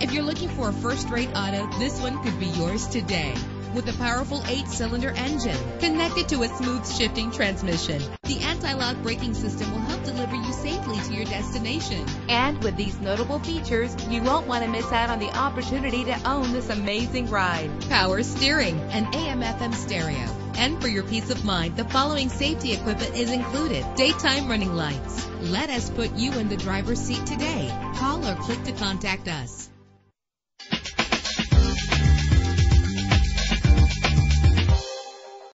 If you're Looking for a first-rate auto? This one could be yours today. With a powerful eight-cylinder engine connected to a smooth shifting transmission, the anti-lock braking system will help deliver you safely to your destination. And with these notable features, you won't want to miss out on the opportunity to own this amazing ride. Power steering and AM/FM stereo. And for your peace of mind, the following safety equipment is included. Daytime running lights. Let us put you in the driver's seat today. Call or click to contact us.